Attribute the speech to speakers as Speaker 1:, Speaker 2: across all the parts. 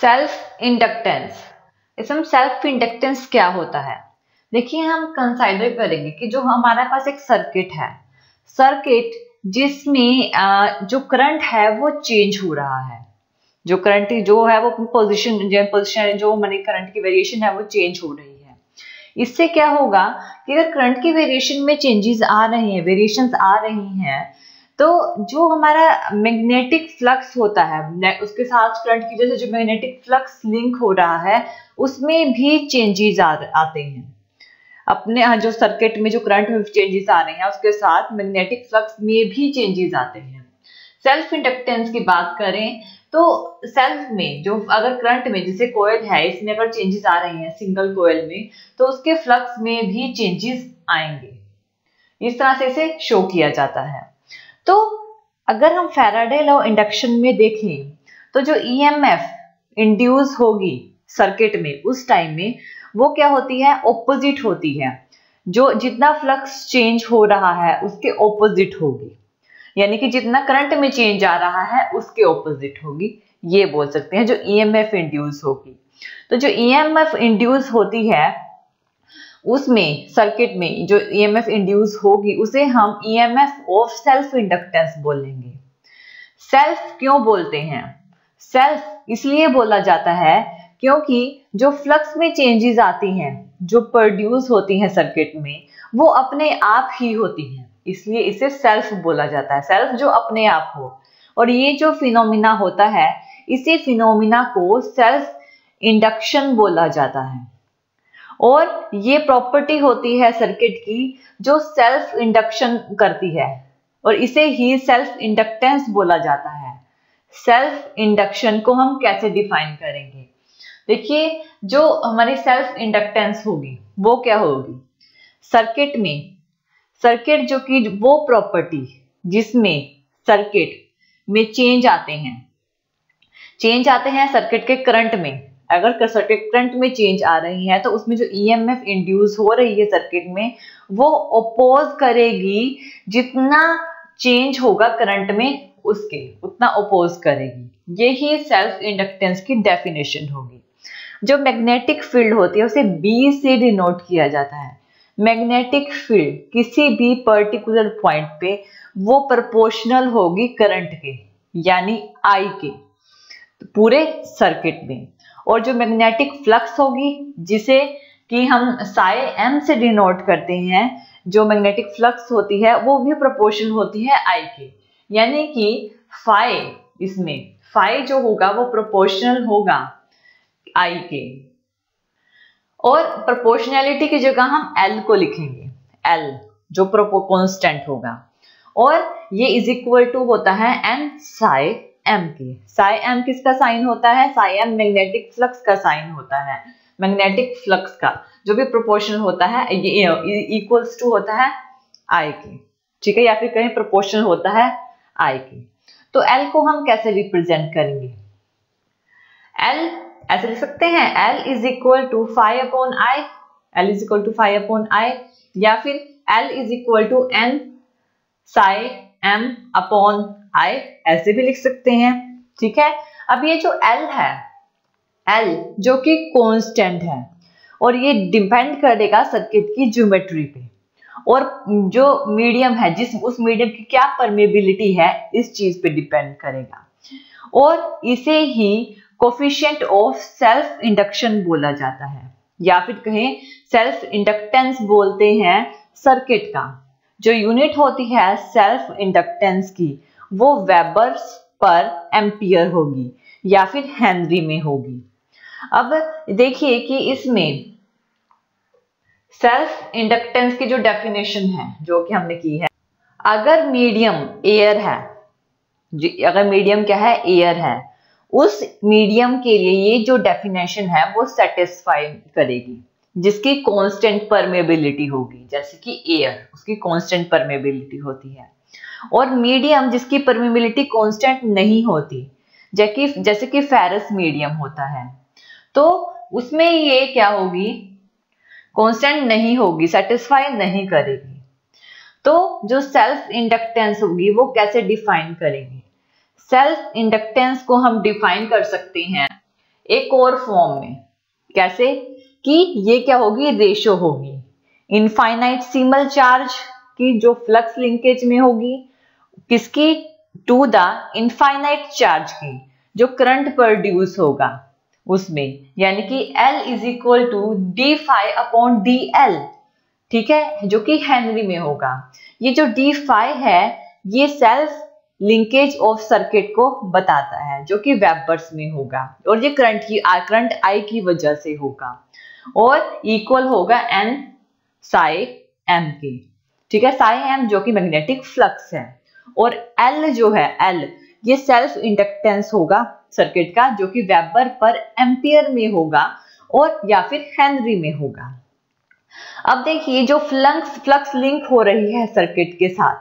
Speaker 1: Self inductance इसमें self inductance क्या होता है? देखिए, हम कंसाइडर करेंगे कि जो हमारे पास एक सर्किट है। सर्किट जिसमें जो करंट है, वो चेंज हो रहा है। जो करंट जो है, वो पोजीशन जो पोजीशन जो मनी करंट की वेरिएशन है, वो चेंज हो रही है। इससे क्या होगा कि अगर करंट की वेरिएशन में चेंजेस आ रहे हैं वेरिएशंस आ रही हैं तो जो हमारा मैग्नेटिक फ्लक्स होता है उसके साथ करंट की वजह से जो मैग्नेटिक फ्लक्स लिंक हो रहा है, उसमें भी चेंजेस आते हैं। अपने यहाँ जो सर्किट में जो करंट में चेंजेस आ रहे हैं, उसके साथ मैग्नेटिक फ्लक्स में भी चेंजेस आते हैं। सेल्फ इंडक्टेंस की बात करें तो सेल्फ में जो, अगर करंट में, जैसे कोयल है, इसमें अगर चेंजेस आ रहे हैं सिंगल कोयल में तो उसके फ्लक्स में भी चेंजेस आएँगे। इस तरह से इसे शो किया जाता है। अगर हम फेराडे लॉ इंडक्शन में देखें तो जो ईएमएफ e इंड्यूस होगी सर्किट में, उस टाइम में, वो क्या होती है? ऑपोजिट होती है। जो जितना फ्लक्स चेंज हो रहा है, उसके ऑपोजिट होगी। यानी कि जितना करंट में चेंज आ रहा है, उसके ऑपोजिट होगी। ये बोल सकते हैं जो ईएमएफ e इंड्यूस होगी। तो जो ईएमएफ e इंड्यूस होती है उसमें सर्किट में जो ईएमएफ इंड्यूस होगी, उसे हम ईएमएफ ऑफ़ सेल्फ इंडक्टेंस बोलेंगे। सेल्फ क्यों बोलते हैं? सेल्फ इसलिए बोला जाता है क्योंकि जो फ्लक्स में चेंजेस आती हैं, जो प्रोड्यूस होती हैं सर्किट में, वो अपने आप ही होती हैं। इसलिए इसे सेल्फ बोला जाता है। सेल्फ जो अपने आप हो। और ये जो फिनोमिना होता है, इसी फिनोमिना को सेल्फ इंडक्शन बोला जाता है। और ये प्रॉपर्टी होती है सर्किट की, जो सेल्फ इंडक्शन करती है। और इसे ही सेल्फ इंडक्टेंस बोला जाता है। सेल्फ इंडक्शन को हम कैसे डिफाइन करेंगे? देखिए, जो हमारी सेल्फ इंडक्टेंस होगी, वो क्या होगी? सर्किट में सर्किट जो कि वो प्रॉपर्टी जिसमें सर्किट में चेंज आते हैं। चेंज आते हैं सर्किट के करंट में। अगर सर्किट करंट में चेंज आ रही है तो उसमें जो ईएमएफ e इंड्यूस हो रही है सर्किट में, वो अपोज करेगी जितना चेंज होगा करंट में उसके, उतना अपोज करेगी। यही सेल्फ इंडक्टेंस की डेफिनेशन होगी। जो मैग्नेटिक फ़ील्ड होती है, उसे बी से डिनोट किया जाता है। मैग्नेटिक फ़ील्ड किसी भी पर्टिकुलर पॉइंट पे, वो प्रोपोर्शनल होगी करंट के, यानी आई के, पूरे सर्किट में। और जो मैग्नेटिक फ्लक्स होगी, जिसे कि हम साय एम से डिनोट करते हैं, जो मैग्नेटिक फ्लक्स होती है, वो भी प्रोपोर्शन होती है आई के। यानी कि फाइ इसमें फाइ जो होगा, वो प्रोपोर्शनल होगा आई के। और प्रोपोर्शनैलिटी की जगह हम एल को लिखेंगे एल जो प्रोपो कॉन्स्टेंट होगा। और ये इज़ इक्वल टू होता है एन साई एम के साई एम किसका साइन होता है? साई एम मैग्नेटिक फ्लक्स का साइन होता है। मैग्नेटिक फ्लक्स का, जो भी प्रोपोर्शन होता है, ये इक्वल्स टू होता है आई के ठीक है? या फिर कहीं प्रोपोर्शन होता है आई के तो एल को हम कैसे रिप्रेजेंट करेंगे? एल ऐसे लिख सकते हैं L is equal to five upon I L is equal to five upon I या फिर L is equal to N psi M upon I ऐसे भी लिख सकते हैं। ठीक है? अब ये जो एल है एल जो कि कांस्टेंट है, और ये डिपेंड करेगा सर्किट की ज्योमेट्री पे। और जो मीडियम है, जिस, उस मीडियम की क्या परमेबिलिटी है, इस चीज़ पे डिपेंड करेगा। और इसे ही कोफिशियंट ऑफ़ सेल्फ इंडक्शन बोला जाता है। या फिर कहें सेल्फ इंडक्टेंस बोलते हैं सर्किट का। जो यूनिट होती है सेल्फ इंडक्टेंस की वो वेबर्स पर एम्पियर होगी या फिर हेनरी में होगी। अब देखिए कि इसमें सेल्फ इंडक्टेंस की जो डेफिनेशन है, जो कि हमने की है, अगर मीडियम एयर है अगर मीडियम क्या है? एयर है, उस मीडियम के लिए ये जो डेफिनेशन है वो सेटिस्फाई करेगी, जिसकी कांस्टेंट परमेबिलिटी होगी, जैसे कि एयर उसकी कांस्टेंट परमेबिलिटी होती है। और मीडियम जिसकी परमिबिलिटी कॉन्स्टेंट नहीं होती जैसे जैसे कि फेरस मीडियम होता है। तो उसमें ये क्या होगी? कांस्टेंट नहीं होगी सेटिस्फाई नहीं करेगी। तो जो सेल्फ इंडक्टेंस होगी, वो कैसे डिफाइन करेंगे? सेल्फ इंडक्टेंस को हम डिफाइन कर सकते हैं एक और फॉर्म में। कैसे? कि ये क्या होगी? रेशो होगी। इनफाइनाइट सीमल चार्ज की जो फ्लक्स लिंकेज में होगी किसकी? टू द इनफाइनाइट चार्ज की, जो करंट प्रोड्यूस होगा उसमें। यानी कि L is equal to D five upon D L ठीक है? जो कि हेनरी में होगा। ये जो डी फाइव है, ये सेल्फ लिंकेज ऑफ़ सर्किट को बताता है, जो कि वेबर्स में होगा। और ये करंट की करंट आई की वजह से होगा। और इक्वल होगा एन साई एम के, ठीक है? साई एम जो कि मैग्नेटिक फ्लक्स है। और एल जो है एल ये सेल्फ इंडक्टेंस होगा सर्किट का, जो कि वेबर पर एम्पियर में होगा और या फिर हेनरी में होगा। अब देखिए, जो फ्लक्स फ्लक्स लिंक हो रही है सर्किट के साथ,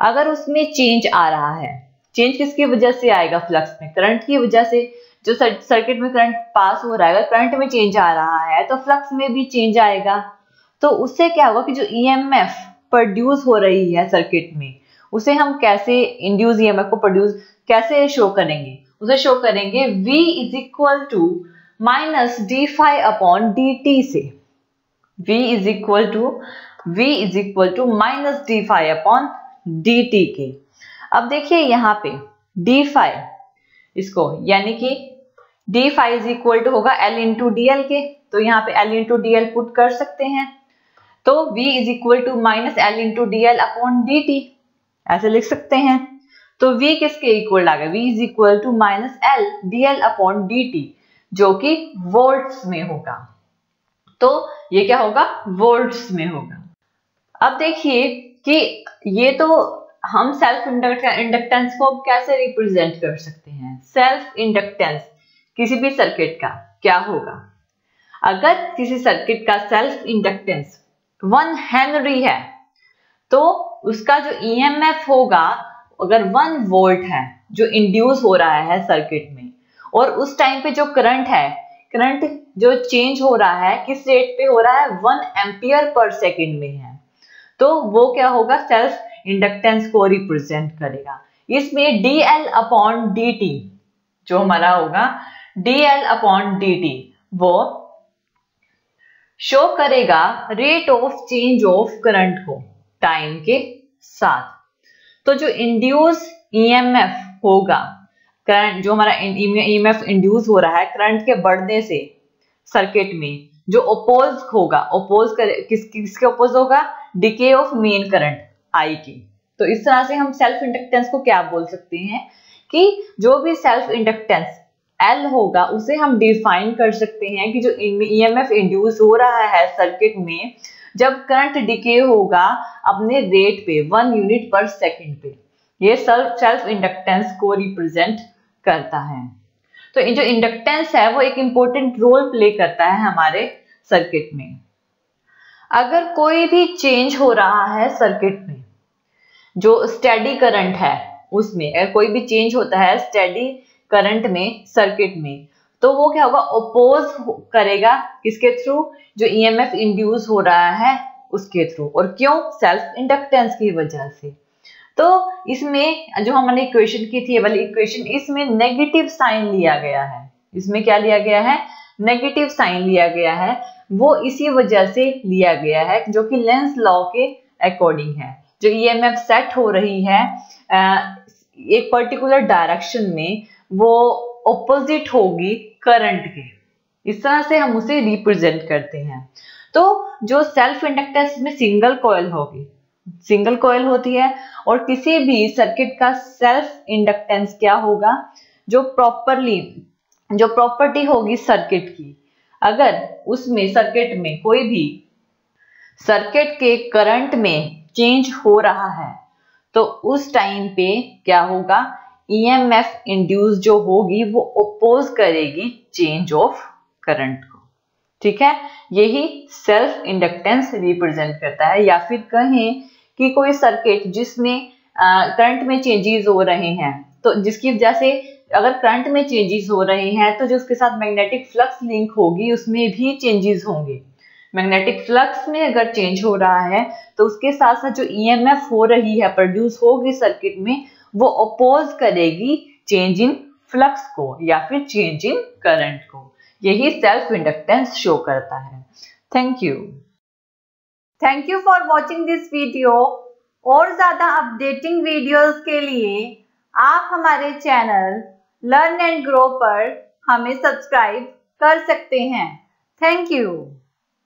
Speaker 1: अगर उसमें चेंज आ रहा है चेंज किसकी वजह से आएगा फ्लक्स में? करंट की वजह से। जो सर्किट में करंट पास हो रहा है करंट में चेंज आ रहा है तो फ्लक्स में भी चेंज आएगा। तो उससे क्या होगा कि जो ईएमएफ e प्रोड्यूस हो रही है सर्किट में उसे हम कैसे इंड्यूस ईएमएफ को प्रोड्यूस कैसे शो करेंगे? उसे शो करेंगे V is equal to minus D five upon D T से। V is equal to V is equal to minus D five upon D T के। अब देखिए यहाँ पे डी फाइव इसको, यानी कि D five is equal to होगा L इंटू डी एल के। तो यहाँ पे L into D L put कर सकते हैं। तो V is equal to minus L into D L upon D T ऐसे लिख सकते हैं। तो V किसके इक्वल आ गया? V is equal to minus L D L upon D T जो कि वोल्ट्स में होगा। तो ये क्या होगा? वोल्ट्स में होगा। अब देखिए कि ये तो हम सेल्फ इंडक्टेंस को कैसे रिप्रेजेंट कर सकते हैं? सेल्फ इंडक्टेंस किसी भी सर्किट का क्या होगा? अगर किसी सर्किट का सेल्फ इंडक्टेंस वन हेनरी है तो उसका जो ईएमएफ e होगा, अगर वन वोल्ट है, जो इंड्यूस हो रहा है सर्किट में, और उस टाइम पे जो करंट है करंट जो चेंज हो रहा है, किस रेट पे हो रहा है? वन एम्पियर पर सेकेंड में है। तो वो क्या होगा? सेल्फ इंडक्टेंस को रिप्रेजेंट करेगा। इसमें D L upon D T जो हमारा होगा D L upon D T वो शो करेगा rate of change of current को। टाइम के साथ। तो जो इंड्यूस ईएमएफ होगा करंट जो हमारा ईएमएफ इंड्यूस हो रहा है करंट के बढ़ने से सर्किट में, जो ओपोज होगा ओपोज किस, किसके ओपोज होगा? Decay of main current I की। तो इस तरह से हम सेल्फ इंडक्टेंस को क्या बोल सकते हैं? कि जो भी सेल्फ इंडक्टेंस एल होगा, उसे हम डिफाइन कर सकते हैं कि जो ईएमएफ इंड्यूस हो रहा है सर्किट में जब करंट डिके होगा अपने रेट पे वन यूनिट पर सेकंड पे। ये सेल्फ सेल्फ इंडक्टेंस को रिप्रेजेंट करता है। तो जो इंडक्टेंस है, वो एक इंपॉर्टेंट रोल प्ले करता है हमारे सर्किट में। अगर कोई भी चेंज हो रहा है सर्किट में, जो स्टेडी करंट है, उसमें, अगर कोई भी चेंज होता है स्टेडी करंट में सर्किट में तो वो क्या होगा? ओपोज करेगा किसके थ्रू जो ईएमएफ e इंड्यूस हो रहा है उसके थ्रू और क्यों? सेल्फ इंडक्टेंस की वजह से। तो इसमें जो हमने इक्वेशन की थी, वाली इक्वेशन इसमें नेगेटिव साइन लिया गया है। इसमें क्या लिया गया है? नेगेटिव साइन लिया गया है। वो इसी वजह से लिया गया है जो कि लेंस लॉ के अकॉर्डिंग है। जो ईएमएफ e सेट हो रही है एक पर्टिकुलर डायरेक्शन में वो ऑपोजिट होगी करंट के। इस तरह से हम उसे रिप्रेजेंट करते हैं। तो जो सेल्फ इंडक्टेंस में सिंगल कॉयल होगी सिंगल कॉयल होती है और किसी भी सर्किट का सेल्फ इंडक्टेंस क्या होगा? जो प्रॉपरली जो प्रॉपर्टी होगी सर्किट की। अगर उसमें सर्किट में कोई भी सर्किट के करंट में चेंज हो रहा है तो उस टाइम पे क्या होगा? ईएमएफ इंड्यूस जो होगी, वो ओपोज करेगी चेंज ऑफ़ करंट को। ठीक है? यही सेल्फ इंडक्टेंस रिप्रेजेंट करता है। या फिर कहें कि कोई सर्किट जिसमें करंट में चेंजेस हो रहे हैं तो जिसकी वजह से अगर करंट में चेंजेस हो रहे हैं तो जो उसके साथ मैग्नेटिक फ्लक्स लिंक होगी, उसमें भी चेंजेस होंगे। मैग्नेटिक फ्लक्स में अगर चेंज हो रहा है तो उसके साथ साथ जो ईएमएफ हो रही है प्रोड्यूस होगी सर्किट में वो अपोज करेगी चेंज इन फ्लक्स को या फिर चेंज इन करंट को। यही सेल्फ इंडक्टेंस शो करता है। Thank you
Speaker 2: thank you for watching this video और ज़्यादा अपडेटिंग वीडियोस के लिए आप हमारे चैनल लर्न एंड ग्रो पर हमें सब्सक्राइब कर सकते हैं। Thank you